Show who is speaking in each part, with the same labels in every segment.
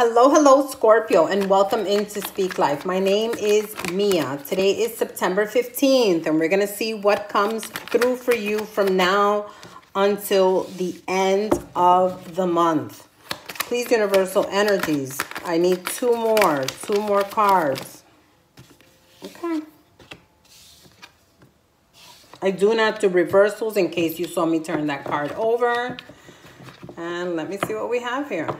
Speaker 1: Hello, hello, Scorpio, and welcome into Speak Life. My name is Mia. Today is September 15th, and we're going to see what comes through for you from now until the end of the month. Please, Universal Energies, I need two more, two more cards. Okay. I do not do reversals in case you saw me turn that card over. And let me see what we have here.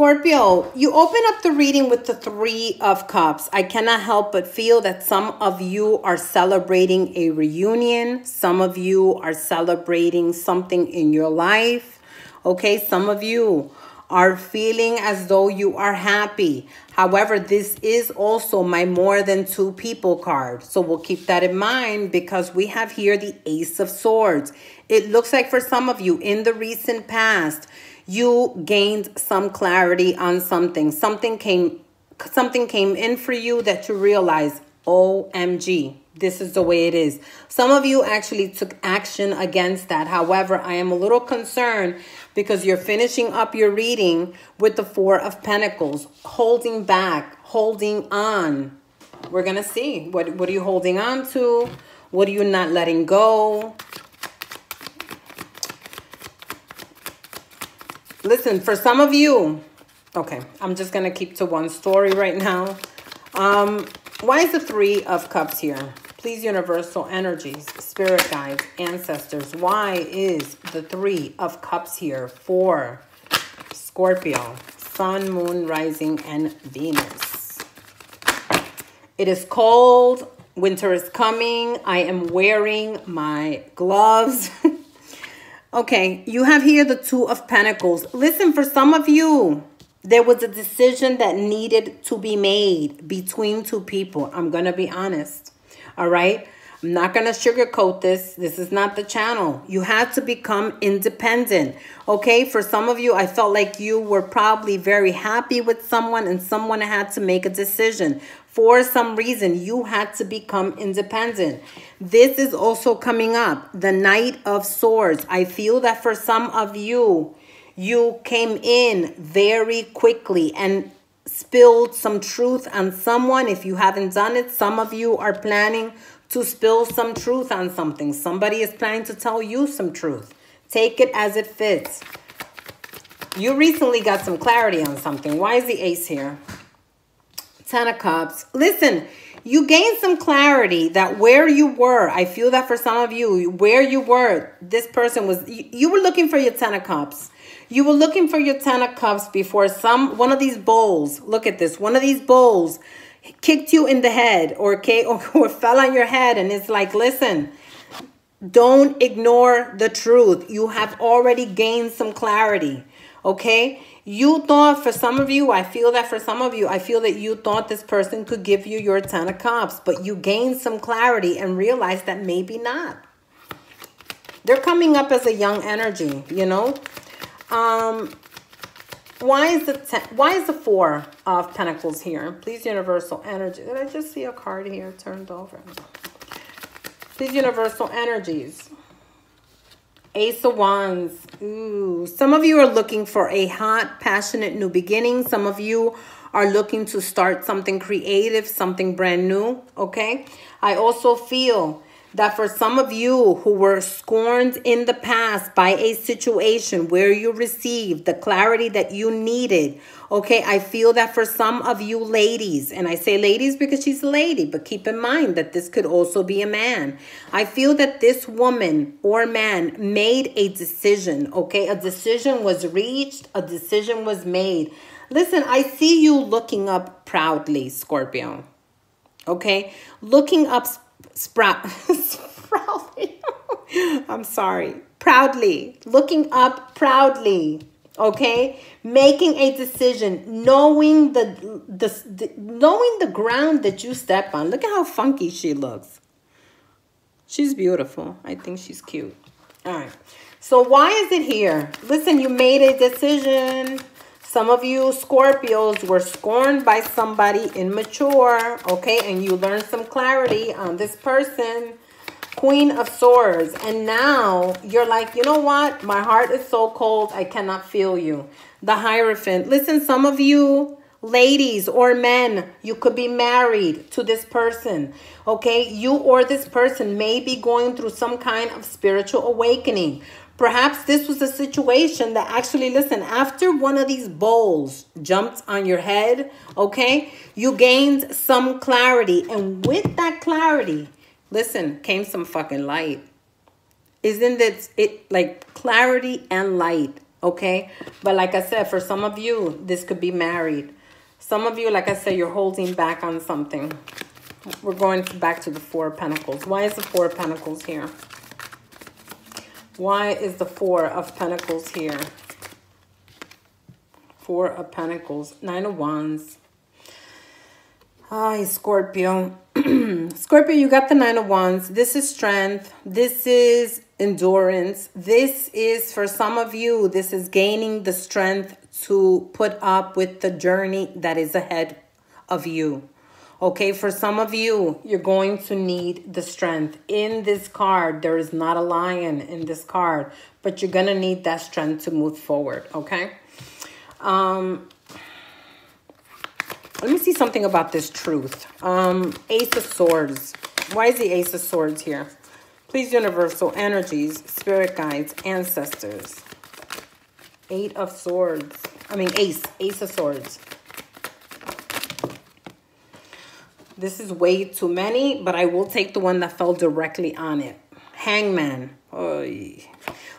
Speaker 1: Scorpio, you open up the reading with the Three of Cups. I cannot help but feel that some of you are celebrating a reunion. Some of you are celebrating something in your life. Okay, some of you are feeling as though you are happy. However, this is also my more than two people card. So we'll keep that in mind because we have here the Ace of Swords. It looks like for some of you in the recent past, you gained some clarity on something. Something came something came in for you that you realize, OMG, this is the way it is. Some of you actually took action against that. However, I am a little concerned because you're finishing up your reading with the Four of Pentacles, holding back, holding on. We're going to see. What, what are you holding on to? What are you not letting go? Listen, for some of you, okay, I'm just going to keep to one story right now. Um, why is the Three of Cups here? Please, universal energies, spirit guides, ancestors. Why is the Three of Cups here for Scorpio, Sun, Moon, Rising, and Venus? It is cold. Winter is coming. I am wearing my gloves. Okay, you have here the Two of Pentacles. Listen, for some of you, there was a decision that needed to be made between two people. I'm going to be honest. All right? I'm not going to sugarcoat this. This is not the channel. You had to become independent. Okay? For some of you, I felt like you were probably very happy with someone and someone had to make a decision for some reason you had to become independent. This is also coming up, the Knight of Swords. I feel that for some of you, you came in very quickly and spilled some truth on someone. If you haven't done it, some of you are planning to spill some truth on something. Somebody is planning to tell you some truth. Take it as it fits. You recently got some clarity on something. Why is the ace here? Ten of Cups. Listen, you gained some clarity that where you were, I feel that for some of you, where you were, this person was, you, you were looking for your Ten of Cups. You were looking for your Ten of Cups before some, one of these bowls, look at this, one of these bowls kicked you in the head or, okay, or, or fell on your head and it's like, listen, don't ignore the truth. You have already gained some clarity, okay? You thought for some of you, I feel that for some of you, I feel that you thought this person could give you your Ten of Cups, but you gained some clarity and realized that maybe not. They're coming up as a young energy, you know? Um, why is the ten, why is the four of pentacles here? Please, universal energy. Did I just see a card here turned over? Please, universal energies. Ace of Wands. Ooh. Some of you are looking for a hot, passionate new beginning. Some of you are looking to start something creative, something brand new. Okay. I also feel that for some of you who were scorned in the past by a situation where you received the clarity that you needed, okay, I feel that for some of you ladies, and I say ladies because she's a lady, but keep in mind that this could also be a man. I feel that this woman or man made a decision, okay? A decision was reached, a decision was made. Listen, I see you looking up proudly, Scorpio. Okay? Looking up sprout proudly. I'm sorry. Proudly. Looking up proudly. Okay? Making a decision, knowing the, the, the knowing the ground that you step on. Look at how funky she looks. She's beautiful. I think she's cute. All right. So why is it here? Listen, you made a decision. Some of you Scorpios were scorned by somebody immature, okay? And you learned some clarity on this person. Queen of Swords. And now you're like, you know what? My heart is so cold. I cannot feel you. The Hierophant. Listen, some of you ladies or men, you could be married to this person. Okay. You or this person may be going through some kind of spiritual awakening. Perhaps this was a situation that actually, listen, after one of these bowls jumped on your head, okay, you gained some clarity. And with that clarity, listen, came some fucking light. Isn't it, it like clarity and light, okay? But like I said, for some of you, this could be married. Some of you, like I said, you're holding back on something. We're going back to the Four of Pentacles. Why is the Four of Pentacles here? Why is the Four of Pentacles here? Four of Pentacles, Nine of Wands. Hi, Scorpio. Scorpio, you got the Nine of Wands. This is strength. This is endurance. This is, for some of you, this is gaining the strength to put up with the journey that is ahead of you. Okay, for some of you, you're going to need the strength. In this card, there is not a lion in this card, but you're going to need that strength to move forward, okay? Um, let me see something about this truth. Um, Ace of Swords. Why is the Ace of Swords here? Please, universal energies, spirit guides, ancestors. Eight of Swords. I mean, Ace. Ace of Swords. This is way too many, but I will take the one that fell directly on it. Hangman. Oy.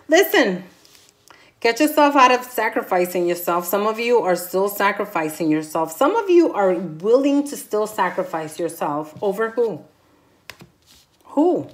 Speaker 1: Listen, get yourself out of sacrificing yourself. Some of you are still sacrificing yourself. Some of you are willing to still sacrifice yourself. Over who? Who?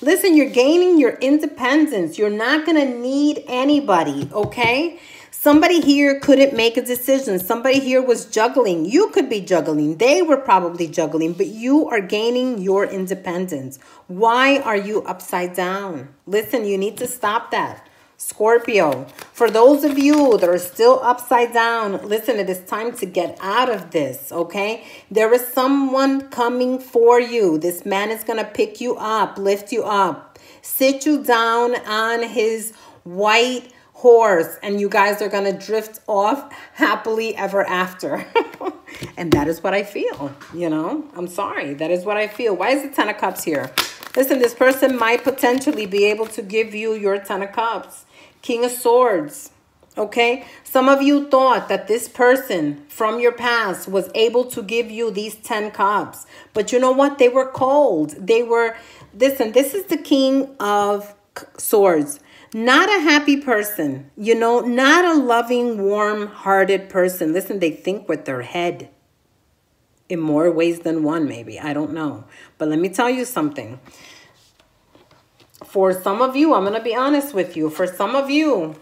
Speaker 1: Listen, you're gaining your independence. You're not going to need anybody, okay? Somebody here couldn't make a decision. Somebody here was juggling. You could be juggling. They were probably juggling, but you are gaining your independence. Why are you upside down? Listen, you need to stop that. Scorpio, for those of you that are still upside down, listen, it is time to get out of this, okay? There is someone coming for you. This man is going to pick you up, lift you up, sit you down on his white horse and you guys are going to drift off happily ever after. and that is what I feel, you know? I'm sorry. That is what I feel. Why is the 10 of cups here? Listen, this person might potentially be able to give you your 10 of cups. King of swords. Okay? Some of you thought that this person from your past was able to give you these 10 cups. But you know what? They were cold. They were, listen, this is the king of swords not a happy person, you know, not a loving, warm hearted person. Listen, they think with their head in more ways than one, maybe. I don't know. But let me tell you something. For some of you, I'm going to be honest with you. For some of you,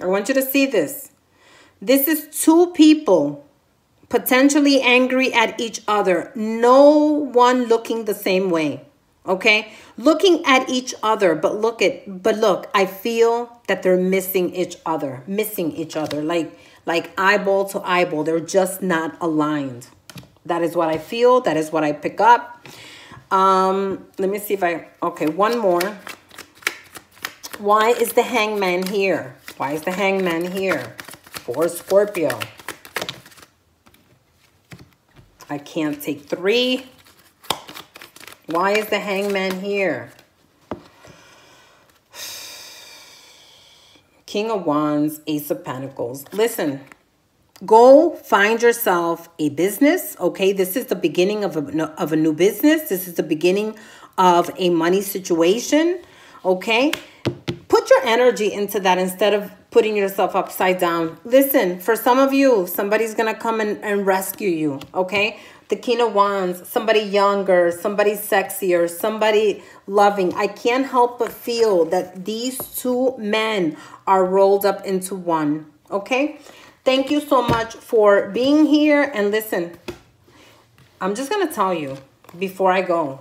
Speaker 1: I want you to see this. This is two people potentially angry at each other. No one looking the same way okay? Looking at each other but look at but look i feel that they're missing each other missing each other. Like like eyeball to eyeball they're just not aligned. That is what i feel that is what i pick up. Um let me see if i okay one more. Why is the hangman here? Why is the hangman here? For scorpio. I can't take three why is the hangman here? King of Wands, Ace of Pentacles. Listen, go find yourself a business, okay? This is the beginning of a, of a new business. This is the beginning of a money situation, okay? Put your energy into that instead of putting yourself upside down. Listen, for some of you, somebody's going to come and, and rescue you, okay? The King of Wands, somebody younger, somebody sexier, somebody loving. I can't help but feel that these two men are rolled up into one. Okay? Thank you so much for being here. And listen, I'm just going to tell you before I go.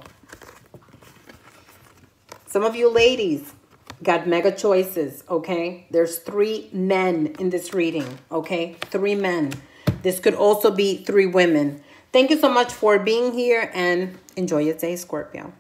Speaker 1: Some of you ladies got mega choices, okay? There's three men in this reading, okay? Three men. This could also be three women. Thank you so much for being here and enjoy your day, Scorpio.